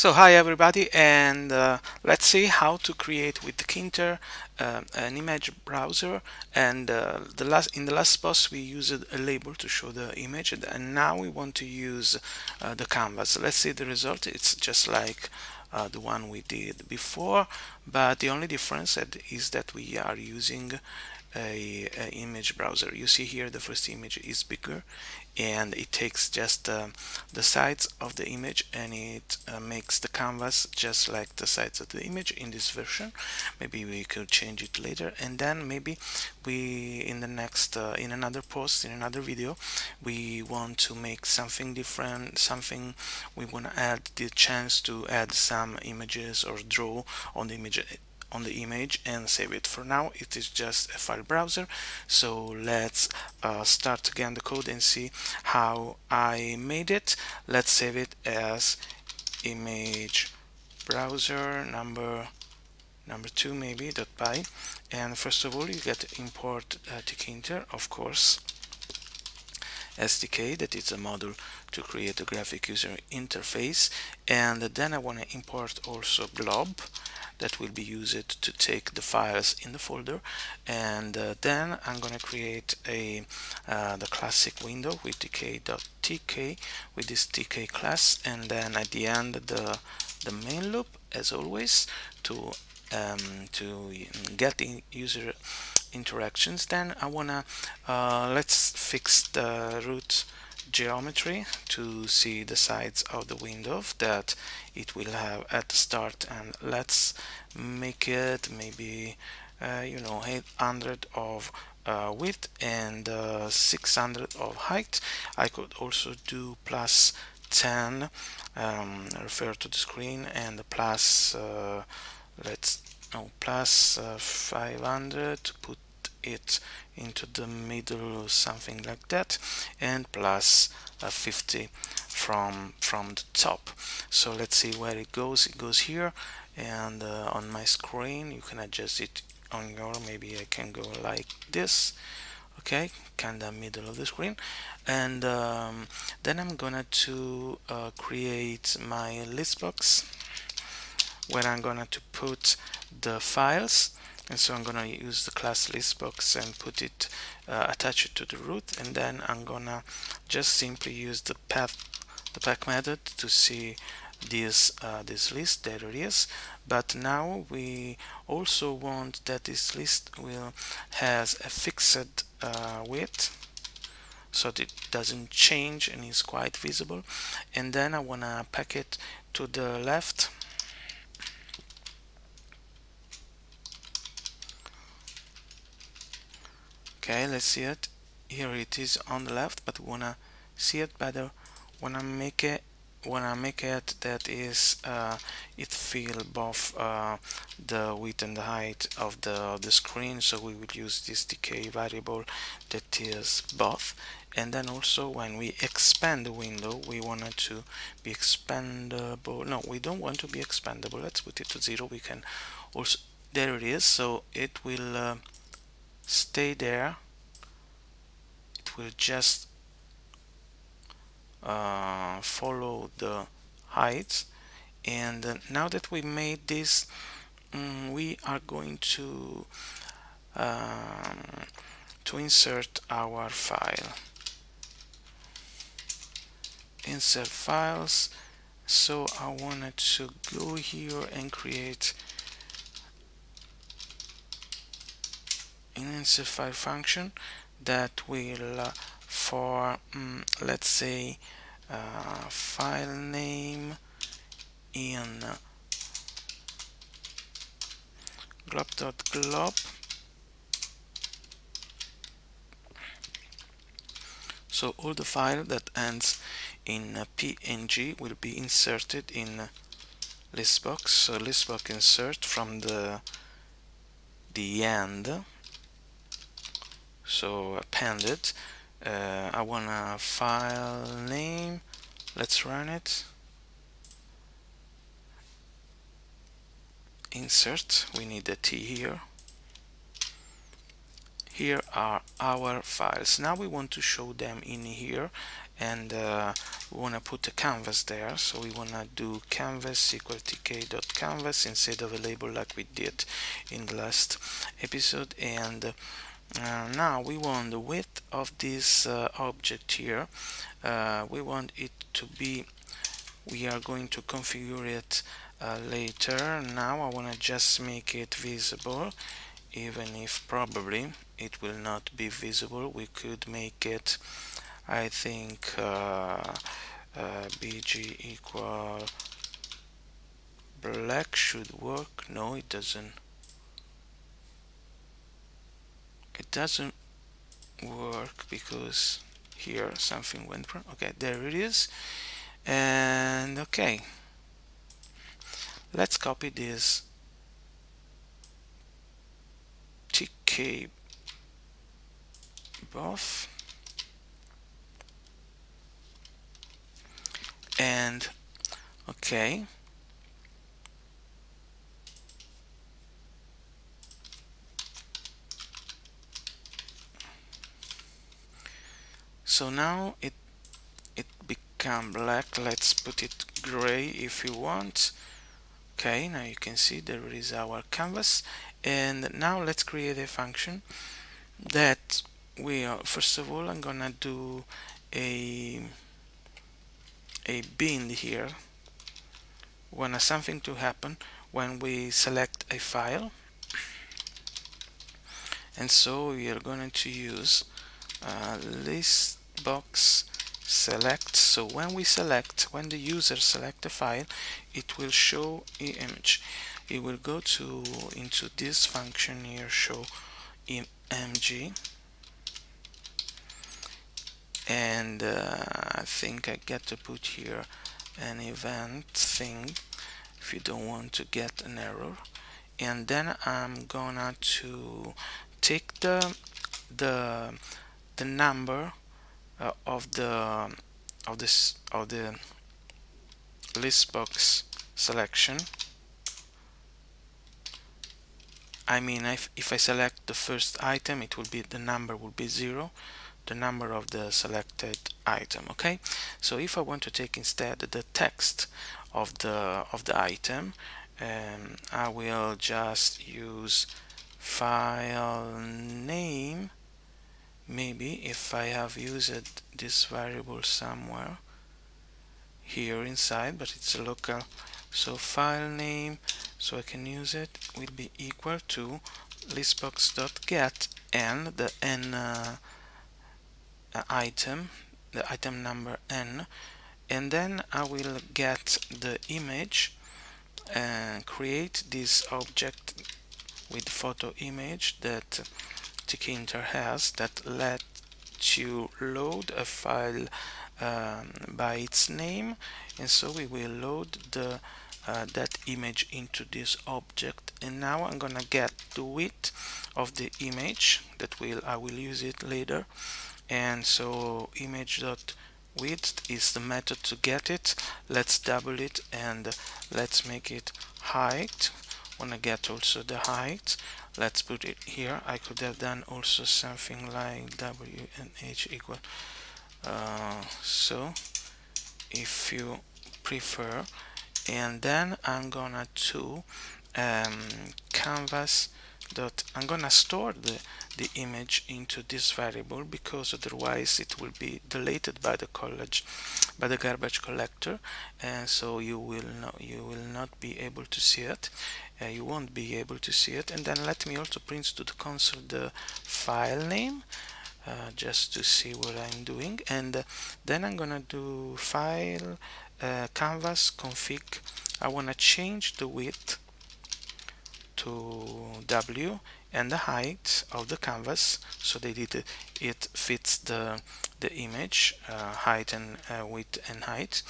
So hi everybody and uh, let's see how to create with Tkinter uh, an image browser and uh, the last in the last post we used a label to show the image and now we want to use uh, the canvas. Let's see the result. It's just like uh, the one we did before but the only difference is that we are using a, a, image browser. You see here the first image is bigger and it takes just uh, the sides of the image and it uh, makes the canvas just like the sides of the image in this version. Maybe we could change it later. And then maybe we in the next uh, in another post in another video we want to make something different something we want to add the chance to add some images or draw on the image on the image and save it. For now it is just a file browser. So let's uh, start again the code and see how I made it. Let's save it as image browser number number two maybe dot py. And first of all you get import uh, Tkinter of course SDK that is a module to create a graphic user interface. And then I want to import also glob that will be used to take the files in the folder. And uh, then I'm going to create a uh, the classic window with tk.tk with this tk class. And then at the end the the main loop as always to um, to get in user interactions. Then I wanna uh, let's fix the root geometry to see the sides of the window that it will have at the start. And let's make it maybe uh, you know 800 of uh, width and uh, 600 of height. I could also do plus 10 um, refer to the screen and plus uh, let's no plus uh, 500 to put it into the middle something like that and plus a 50 from from the top. So let's see where it goes. It goes here and uh, on my screen you can adjust it on your maybe I can go like this okay kinda middle of the screen. And um, then I'm gonna to uh, create my list box where I'm gonna to put the files and so I'm gonna use the class list box and put it uh, attach it to the root. And then I'm gonna just simply use the path the pack method to see this uh, this list. There it is. But now we also want that this list will has a fixed uh, width so that it doesn't change and is quite visible. And then I want to pack it to the left okay let's see it. Here it is on the left but we wanna see it better. When I make it when I make it that is uh, it fill both uh, the width and the height of the, the screen so we will use this tk variable that is both. And then also when we expand the window we want it to be expandable no we don't want to be expandable. Let's put it to zero. We can also there it is. So it will uh, stay there it will just uh, follow the height and uh, now that we made this um, we are going to um, to insert our file. Insert files. So I wanted to go here and create insert function that will uh, for um, let's say uh, file name in glob.glob so all the file that ends in png will be inserted in listbox so listbox insert from the the end so appended. Uh, I want a file name. Let's run it. Insert. We need a T here. Here are our files. Now we want to show them in here. And uh, we want to put a canvas there. So we want to do canvas equal tk.canvas instead of a label like we did in the last episode. And uh, now we want the width of this uh, object here. Uh, we want it to be we are going to configure it uh, later. Now I want to just make it visible. Even if probably it will not be visible we could make it I think uh, uh, bg equal black should work. No it doesn't it doesn't work because here something went wrong. Okay there it is. And okay. Let's copy this tk buff. And okay so now it it become black. Let's put it gray if you want. Okay now you can see there is our canvas. And now let's create a function that we are first of all I'm gonna do a a bind here. When something to happen when we select a file. And so we are going to use uh, list box select. So when we select when the user select a file it will show image. It will go to into this function here show img. And uh, I think I get to put here an event thing if you don't want to get an error. And then I'm gonna to take the the the number uh, of the of this of the list box selection. I mean if, if I select the first item it will be the number will be zero the number of the selected item okay? So if I want to take instead the text of the of the item um, I will just use file name maybe if I have used this variable somewhere here inside but it's a local so file name so I can use it will be equal to listbox.get and the n uh, item the item number n and then I will get the image and create this object with photo image that Tkinter has that lets you load a file um, by its name and so we will load the uh, that image into this object. And now I'm gonna get the width of the image that will I will use it later. And so image dot width is the method to get it. Let's double it and let's make it height. Wanna get also the height let's put it here. I could have done also something like W and H equal uh, so if you prefer. And then I'm gonna to um, canvas dot I'm gonna store the the image into this variable because otherwise it will be deleted by the college by the garbage collector and so you will not you will not be able to see it uh, you won't be able to see it. And then let me also print to the console the file name uh, just to see what I'm doing. And uh, then I'm gonna do file uh, canvas config. I want to change the width to W and the height of the canvas. So that it, it fits the the image uh, height and uh, width and height.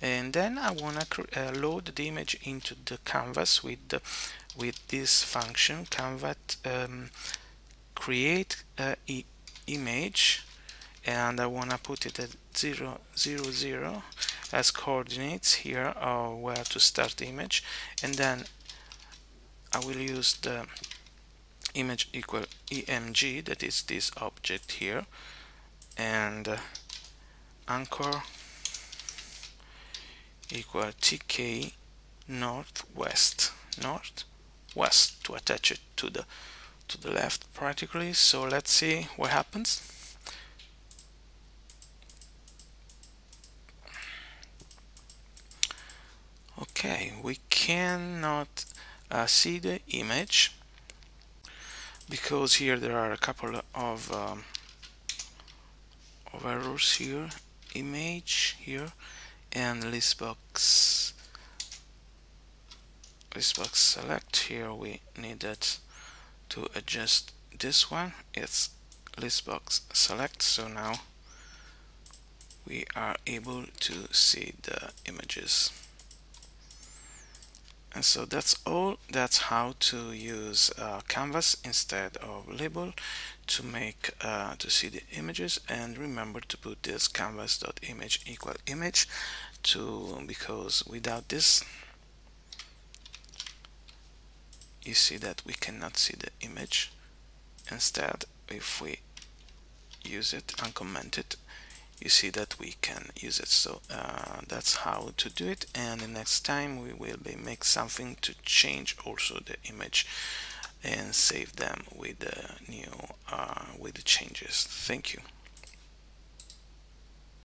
And then I want to uh, load the image into the canvas with the, with this function canvas um, create e image. And I want to put it at 0 0 0 as coordinates here where to start the image. And then I will use the image equal img that is this object here and uh, anchor equal tk northwest northwest to attach it to the to the left practically. So let's see what happens. Okay we cannot uh, see the image because here there are a couple of um, of errors here image here and listbox listbox select. Here we needed to adjust this one. It's listbox select. So now we are able to see the images and so that's all that's how to use uh, canvas instead of label to make uh, to see the images. And remember to put this canvas.image equal image to because without this you see that we cannot see the image. Instead if we use it uncomment it you see that we can use it. So uh, that's how to do it. And the next time we will be make something to change also the image and save them with the new uh, with the changes. Thank you